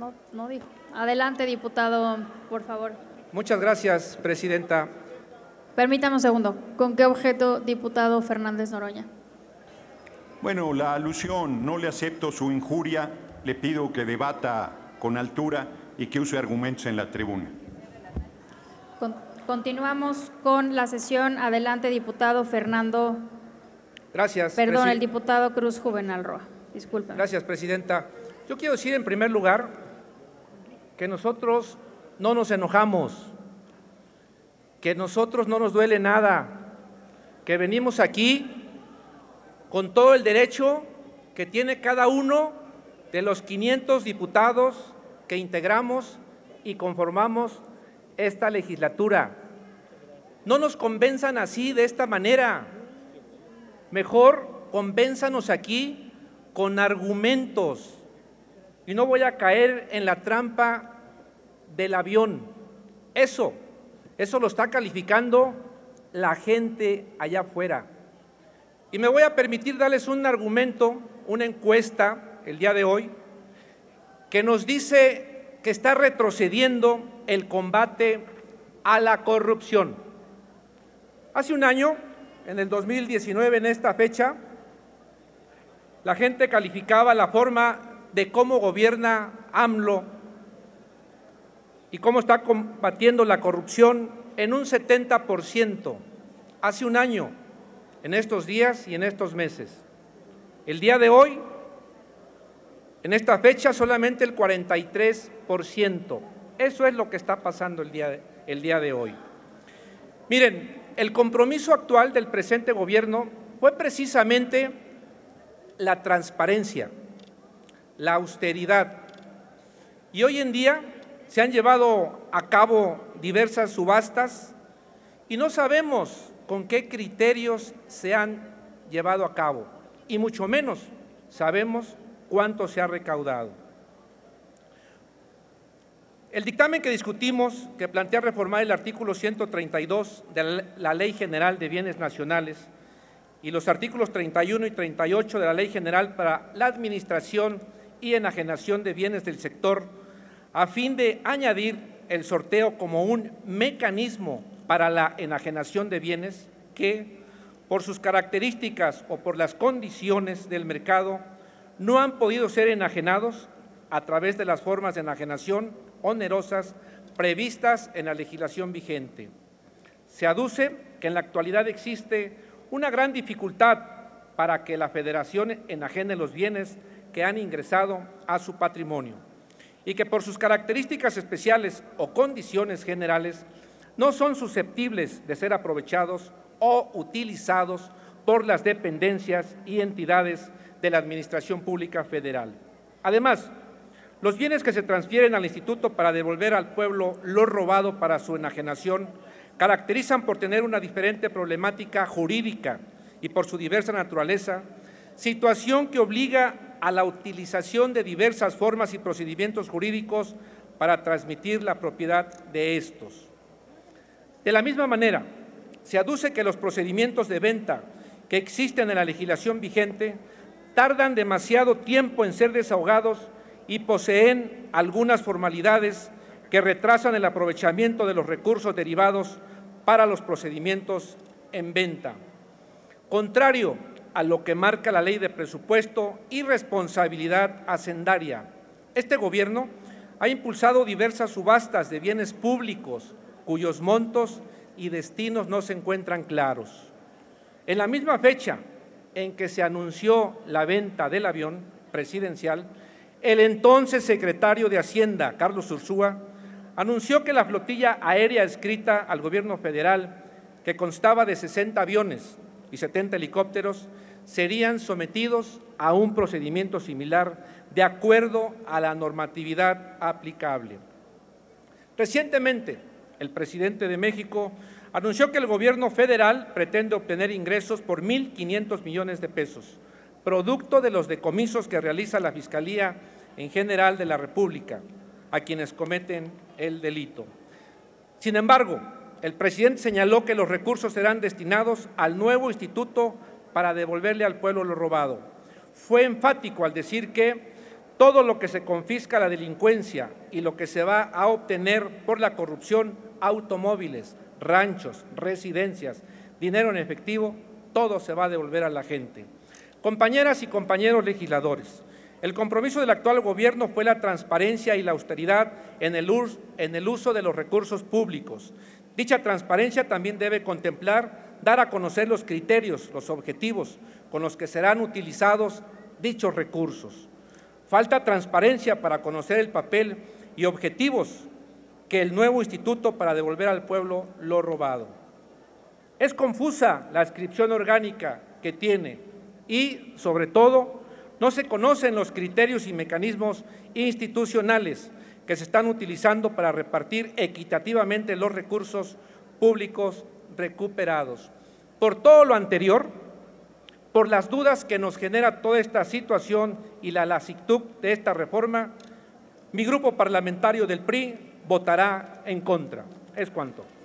No, no dijo. Adelante, diputado, por favor. Muchas gracias, presidenta. Permítame un segundo. ¿Con qué objeto, diputado Fernández Noroña? Bueno, la alusión, no le acepto su injuria, le pido que debata con altura y que use argumentos en la tribuna. Con- continuamos con la sesión. Adelante, diputado Fernando. Gracias. Perdón, el diputado Cruz Juvenal Roa. Disculpe. Gracias, presidenta. Yo quiero decir en primer lugar que nosotros no nos enojamos, que nosotros no nos duele nada, que venimos aquí con todo el derecho que tiene cada uno de los 500 diputados que integramos y conformamos esta legislatura. No nos convenzan así, de esta manera. Mejor convénzanos aquí con argumentos. Y no voy a caer en la trampa del avión. Eso, eso lo está calificando la gente allá afuera. Y me voy a permitir darles un argumento, una encuesta el día de hoy, que nos dice que está retrocediendo el combate a la corrupción. Hace un año, en el 2019, en esta fecha, la gente calificaba la forma de cómo gobierna AMLO y cómo está combatiendo la corrupción en un 70%. Hace un año, en estos días y en estos meses. El día de hoy, en esta fecha, solamente el 43%. Eso es lo que está pasando el día de, el día de hoy. Miren, el compromiso actual del presente gobierno fue precisamente la transparencia, la austeridad. Y hoy en día se han llevado a cabo diversas subastas y no sabemos con qué criterios se han llevado a cabo y mucho menos sabemos cuánto se ha recaudado. El dictamen que discutimos, que plantea reformar el artículo 132 de la Ley General de Bienes Nacionales y los artículos 31 y 38 de la Ley General para la Administración y Enajenación de Bienes del Sector, a fin de añadir el sorteo como un mecanismo para la enajenación de bienes que, por sus características o por las condiciones del mercado, no han podido ser enajenados a través de las formas de enajenación onerosas previstas en la legislación vigente. Se aduce que en la actualidad existe una gran dificultad para que la Federación enajene los bienes que han ingresado a su patrimonio y que por sus características especiales o condiciones generales no son susceptibles de ser aprovechados o utilizados por las dependencias y entidades de la Administración Pública Federal. Además, los bienes que se transfieren al Instituto para devolver al pueblo lo robado para su enajenación caracterizan por tener una diferente problemática jurídica y por su diversa naturaleza, situación que obliga a la utilización de diversas formas y procedimientos jurídicos para transmitir la propiedad de estos. De la misma manera, se aduce que los procedimientos de venta que existen en la legislación vigente tardan demasiado tiempo en ser desahogados y poseen algunas formalidades que retrasan el aprovechamiento de los recursos derivados para los procedimientos en venta. Contrario a lo que marca la ley de presupuesto y responsabilidad hacendaria, este gobierno ha impulsado diversas subastas de bienes públicos cuyos montos y destinos no se encuentran claros. En la misma fecha en que se anunció la venta del avión presidencial, el entonces secretario de Hacienda, Carlos Ursúa, anunció que la flotilla aérea escrita al gobierno federal, que constaba de 60 aviones y 70 helicópteros, serían sometidos a un procedimiento similar de acuerdo a la normatividad aplicable. Recientemente, el presidente de México anunció que el gobierno federal pretende obtener ingresos por 1.500 millones de pesos, producto de los decomisos que realiza la Fiscalía en general de la República a quienes cometen el delito. Sin embargo, el presidente señaló que los recursos serán destinados al nuevo instituto para devolverle al pueblo lo robado. Fue enfático al decir que todo lo que se confisca la delincuencia y lo que se va a obtener por la corrupción, automóviles, ranchos, residencias, dinero en efectivo, todo se va a devolver a la gente. Compañeras y compañeros legisladores, el compromiso del actual gobierno fue la transparencia y la austeridad en el uso de los recursos públicos. Dicha transparencia también debe contemplar dar a conocer los criterios, los objetivos con los que serán utilizados dichos recursos. Falta transparencia para conocer el papel y objetivos que el nuevo instituto para devolver al pueblo lo robado. Es confusa la inscripción orgánica que tiene y, sobre todo, no se conocen los criterios y mecanismos institucionales que se están utilizando para repartir equitativamente los recursos públicos recuperados. Por todo lo anterior, por las dudas que nos genera toda esta situación y la lasitud de esta reforma, mi grupo parlamentario del PRI votará en contra. Es cuanto.